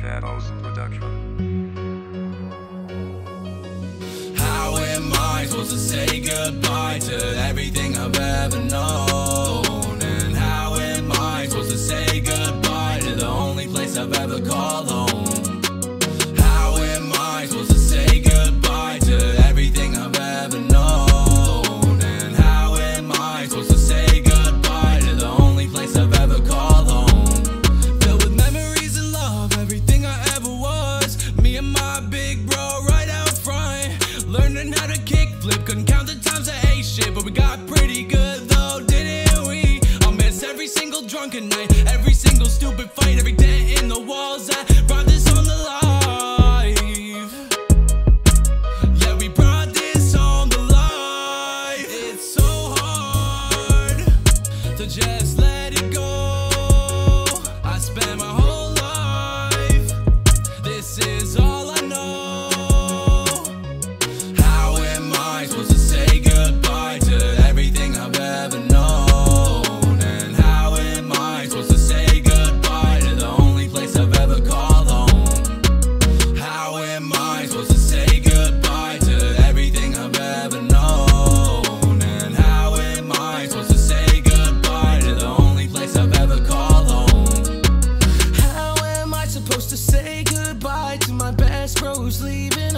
Shadose Production. How am I supposed to say goodbye to everything I've ever known? And how am I supposed to say goodbye to the only place I've ever called home? Flip, couldn't count the times I ate shit, but we got pretty good though, didn't we? I'll miss every single drunken night, every single stupid fight, every dent in the walls that brought this on the life. Yeah, we brought this on the life. It's so hard to just let. goodbye to my best bro who's leaving.